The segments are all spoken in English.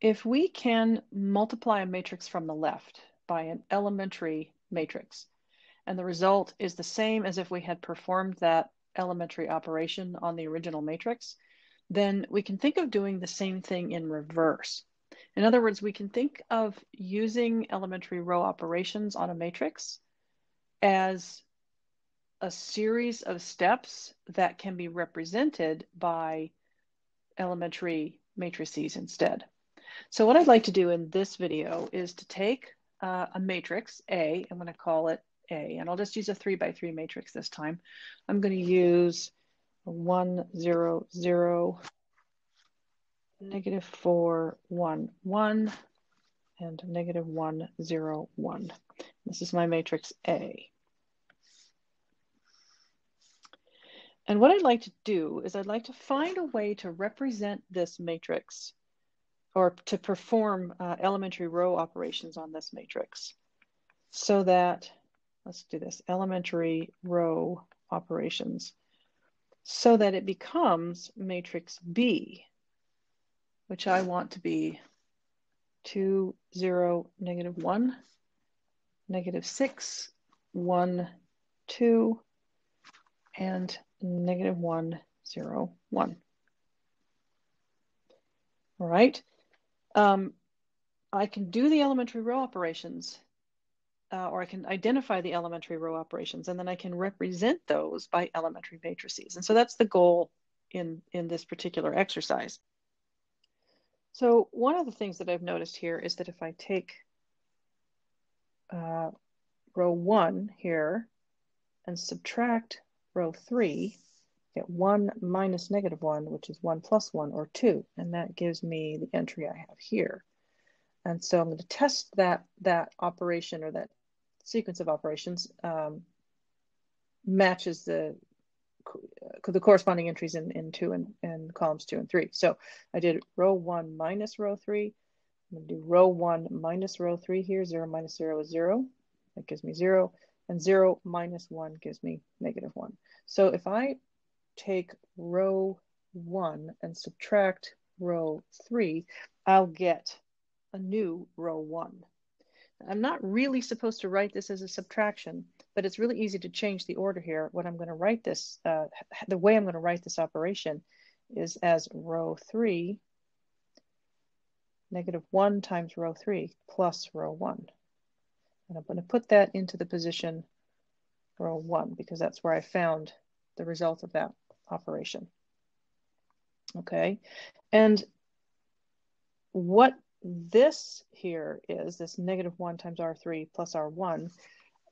if we can multiply a matrix from the left by an elementary matrix, and the result is the same as if we had performed that elementary operation on the original matrix, then we can think of doing the same thing in reverse. In other words, we can think of using elementary row operations on a matrix as a series of steps that can be represented by elementary matrices instead. So what I'd like to do in this video is to take uh, a matrix A, I'm going to call it A, and I'll just use a three by three matrix this time. I'm going to use one, zero, zero, negative four, one, one, and negative one, zero, one. This is my matrix A. And what I'd like to do is I'd like to find a way to represent this matrix or to perform uh, elementary row operations on this matrix so that, let's do this, elementary row operations, so that it becomes matrix B, which I want to be 2, 0, negative 1, negative 6, 1, 2, and negative 1, 0, 1. All right um, I can do the elementary row operations, uh, or I can identify the elementary row operations, and then I can represent those by elementary matrices. And so that's the goal in, in this particular exercise. So one of the things that I've noticed here is that if I take uh, row one here and subtract row three, get 1 minus negative 1, which is 1 plus 1, or 2. And that gives me the entry I have here. And so I'm going to test that, that operation or that sequence of operations um, matches the, the corresponding entries in, in 2 and, and columns 2 and 3. So I did row 1 minus row 3. I'm going to do row 1 minus row 3 here. 0 minus 0 is 0. That gives me 0. And 0 minus 1 gives me negative 1. So if I take row one and subtract row three, I'll get a new row one. I'm not really supposed to write this as a subtraction, but it's really easy to change the order here. What I'm going to write this, uh, the way I'm going to write this operation is as row three, negative one times row three plus row one. And I'm going to put that into the position row one because that's where I found the result of that operation. Okay, and what this here is, this negative 1 times R3 plus R1,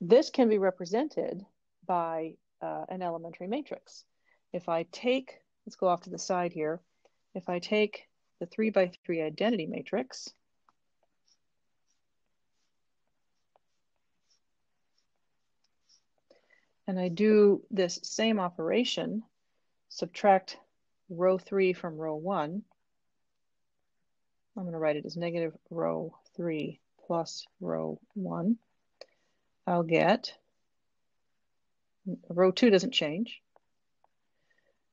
this can be represented by uh, an elementary matrix. If I take, let's go off to the side here, if I take the 3 by 3 identity matrix, and I do this same operation subtract row three from row one. I'm going to write it as negative row three plus row one. I'll get, row two doesn't change.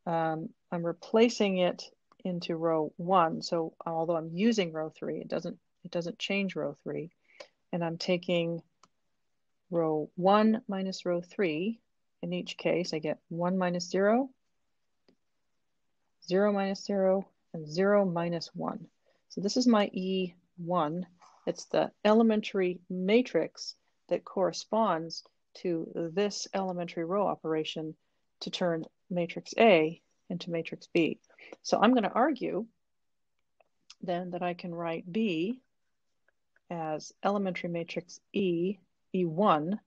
Um, I'm replacing it into row one. So although I'm using row three, it doesn't, it doesn't change row three. And I'm taking row one minus row three. In each case, I get one minus zero 0 minus 0, and 0 minus 1. So this is my E1. It's the elementary matrix that corresponds to this elementary row operation to turn matrix A into matrix B. So I'm going to argue then that I can write B as elementary matrix E, E1,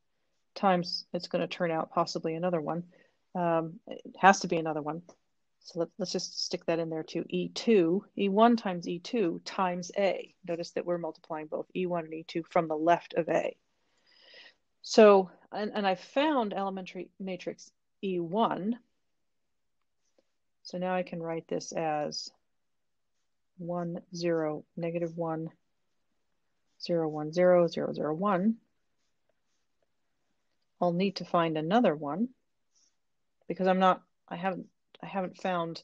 times, it's going to turn out possibly another one. Um, it has to be another one. So let, us just stick that in there too. E2, E1 times E2 times A. Notice that we're multiplying both E1 and E2 from the left of A. So, and, and I found elementary matrix E1. So now I can write this as 1, 0, negative 1, 0, 1, 0, 0, 0, 1. I'll need to find another one because I'm not, I haven't I haven't found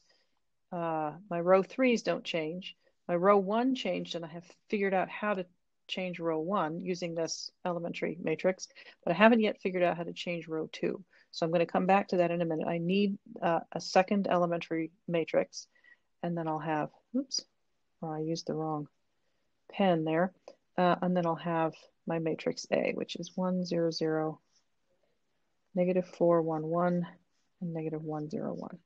uh, my row threes don't change. my row one changed and I have figured out how to change row one using this elementary matrix, but I haven't yet figured out how to change row two. So I'm going to come back to that in a minute. I need uh, a second elementary matrix, and then I'll have, oops, oh, I used the wrong pen there. Uh, and then I'll have my matrix A, which is 1, 0, 0, negative 4, 1, 1, and negative 1, 0, 1.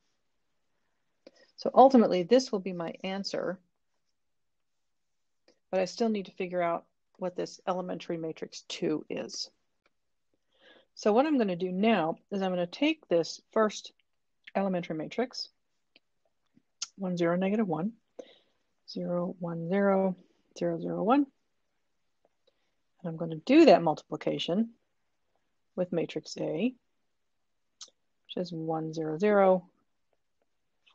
So ultimately, this will be my answer, but I still need to figure out what this elementary matrix 2 is. So what I'm going to do now is I'm going to take this first elementary matrix, 1, 0, negative 1, 0, 1, 0, 0, 0, 1, and I'm going to do that multiplication with matrix A, which is 1, 0, 0,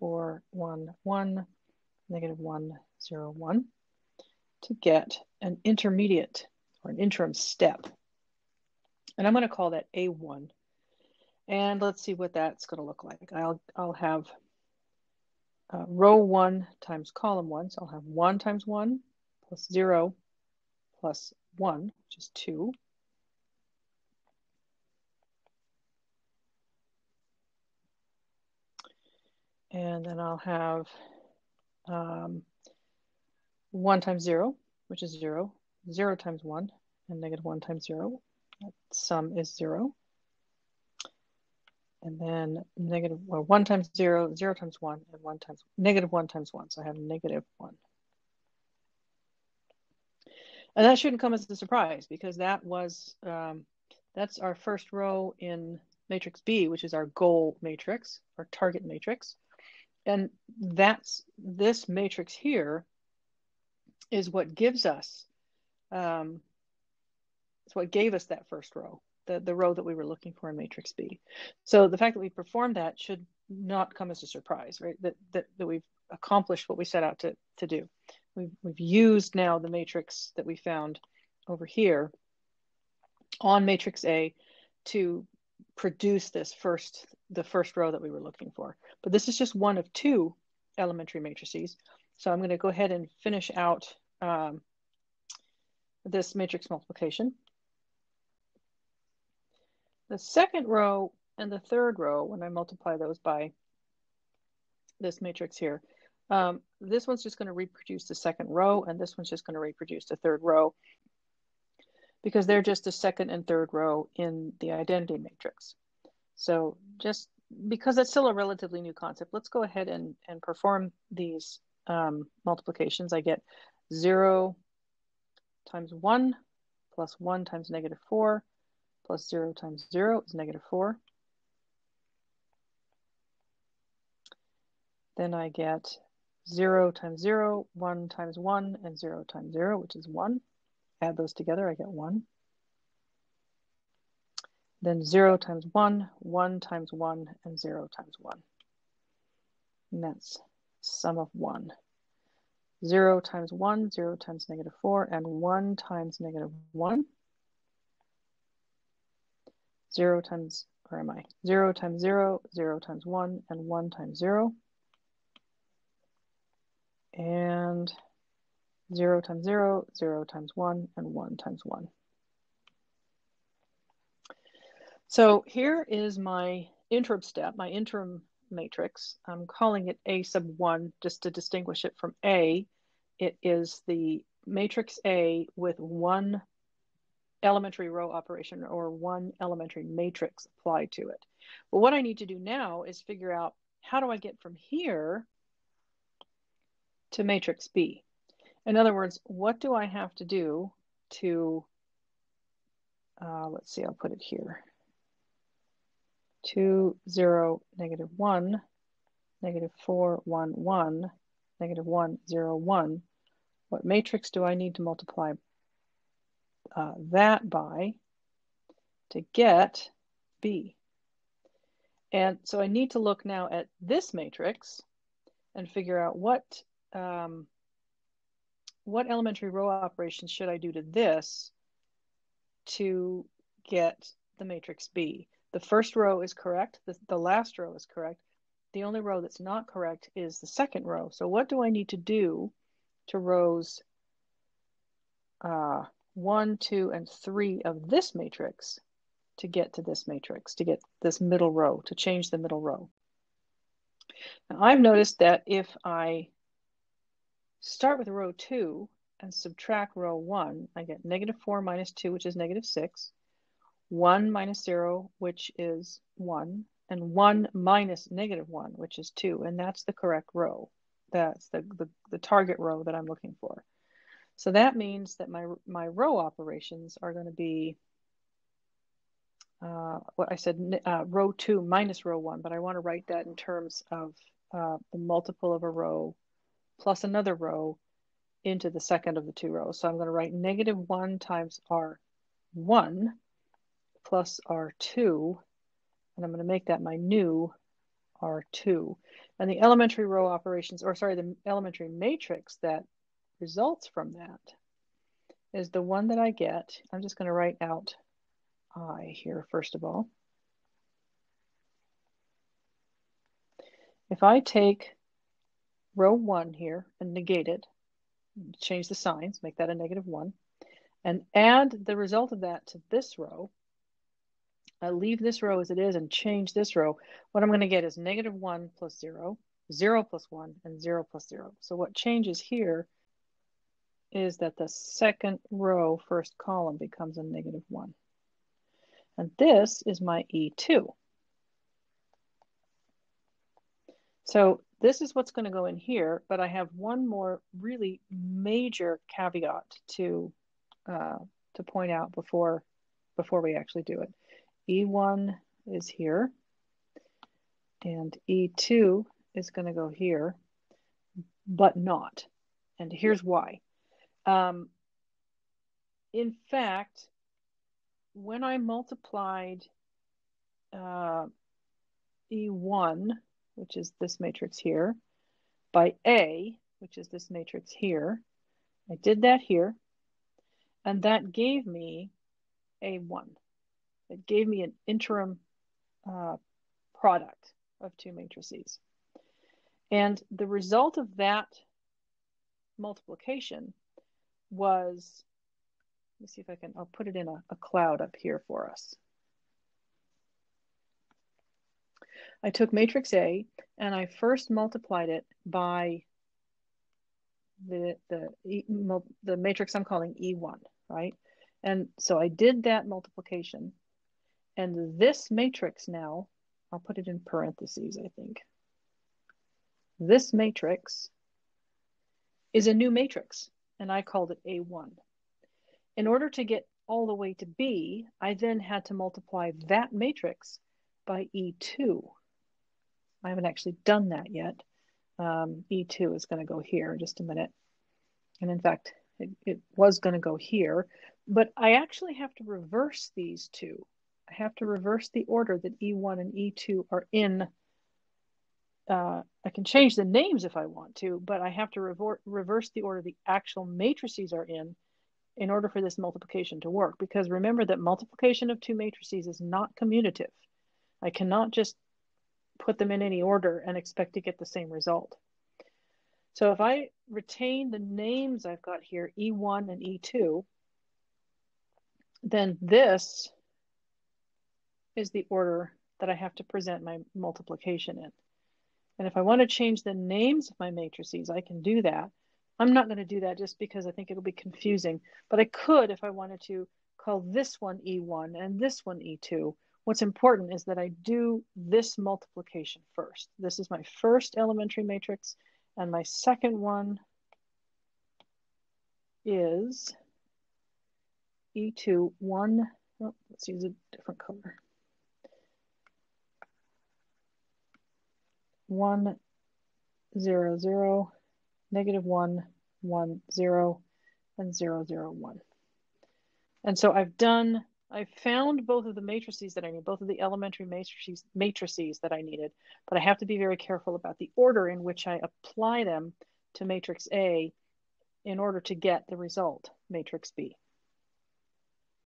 4, 1, 1, negative 1, 0, 1, to get an intermediate or an interim step. And I'm going to call that A1. And let's see what that's going to look like. I'll, I'll have uh, row 1 times column 1. So I'll have 1 times 1 plus 0 plus 1, which is 2. And then I'll have um, 1 times 0, which is 0, 0 times 1, and negative 1 times 0. That sum is 0. And then negative, well, 1 times 0, 0 times 1, and 1 times, negative 1 times 1. So I have negative 1. And that shouldn't come as a surprise because that was, um, that's our first row in matrix B, which is our goal matrix, our target matrix. And that's this matrix here is what gives us, um, it's what gave us that first row, the, the row that we were looking for in matrix B. So the fact that we performed that should not come as a surprise, right? That, that, that we've accomplished what we set out to, to do. We've, we've used now the matrix that we found over here on matrix A to produce this first, the first row that we were looking for. But this is just one of two elementary matrices. So I'm going to go ahead and finish out um, this matrix multiplication. The second row and the third row, when I multiply those by this matrix here, um, this one's just going to reproduce the second row, and this one's just going to reproduce the third row because they're just the second and third row in the identity matrix. So just because it's still a relatively new concept, let's go ahead and, and perform these um, multiplications, I get 0 times 1 plus 1 times negative 4 plus 0 times 0 is negative 4. Then I get 0 times 0, 1 times 1, and 0 times 0, which is 1. Add those together, I get 1. Then 0 times 1, 1 times 1, and 0 times 1. And that's sum of 1. 0 times 1, 0 times negative 4, and 1 times negative 1. 0 times, where am I? 0 times 0, 0 times 1, and 1 times 0. And 0 times 0, 0 times 1, and 1 times 1. So here is my interim step, my interim matrix. I'm calling it A sub 1 just to distinguish it from A. It is the matrix A with one elementary row operation or one elementary matrix applied to it. But what I need to do now is figure out how do I get from here to matrix B? In other words, what do I have to do to, uh, let's see, I'll put it here. 2, 0, negative 1, negative 4, 1, 1, negative 1, 0, 1. What matrix do I need to multiply uh, that by to get B? And so I need to look now at this matrix and figure out what um, what elementary row operations should I do to this to get the matrix B. The first row is correct. The, the last row is correct. The only row that's not correct is the second row. So what do I need to do to rows uh, 1, 2, and 3 of this matrix to get to this matrix, to get this middle row, to change the middle row. Now I've noticed that if I start with row 2 and subtract row 1, I get negative 4 minus 2, which is negative 6, 1 minus 0, which is 1, and 1 minus negative 1, which is 2. And that's the correct row. That's the, the, the target row that I'm looking for. So that means that my, my row operations are going to be uh, what I said, uh, row 2 minus row 1, but I want to write that in terms of uh, the multiple of a row plus another row into the second of the two rows. So I'm going to write negative 1 times R1 plus R2 and I'm going to make that my new R2. And the elementary row operations, or sorry, the elementary matrix that results from that is the one that I get. I'm just going to write out I here first of all. If I take row 1 here and negate it, change the signs, make that a negative 1, and add the result of that to this row, I leave this row as it is and change this row, what I'm going to get is negative 1 plus 0, 0 plus 1, and 0 plus 0. So what changes here is that the second row, first column, becomes a negative 1. And this is my E2. So this is what's going to go in here, but I have one more really major caveat to uh, to point out before before we actually do it. E1 is here, and E2 is going to go here, but not. And here's why. Um, in fact, when I multiplied uh, E1, which is this matrix here, by A, which is this matrix here, I did that here, and that gave me A1. It gave me an interim uh, product of two matrices. And the result of that multiplication was, let me see if I can, I'll put it in a, a cloud up here for us. I took matrix A and I first multiplied it by the, the, the matrix I'm calling E1, right? And so I did that multiplication and this matrix now, I'll put it in parentheses, I think. This matrix is a new matrix, and I called it A1. In order to get all the way to B, I then had to multiply that matrix by E2. I haven't actually done that yet. Um, E2 is going to go here in just a minute. And in fact, it, it was going to go here, but I actually have to reverse these two I have to reverse the order that E1 and E2 are in. Uh, I can change the names if I want to, but I have to rever- reverse the order the actual matrices are in in order for this multiplication to work. Because remember that multiplication of two matrices is not commutative. I cannot just put them in any order and expect to get the same result. So if I retain the names I've got here, E1 and E2, then this is the order that I have to present my multiplication in. And if I want to change the names of my matrices, I can do that. I'm not going to do that just because I think it'll be confusing, but I could if I wanted to call this one E1 and this one E2. What's important is that I do this multiplication first. This is my first elementary matrix, and my second one is E2 1. Oh, let's use a different color. one zero zero, negative one one zero, and zero zero one. And so I've done, I found both of the matrices that I need, both of the elementary matrices, matrices that I needed, but I have to be very careful about the order in which I apply them to matrix A in order to get the result, matrix B.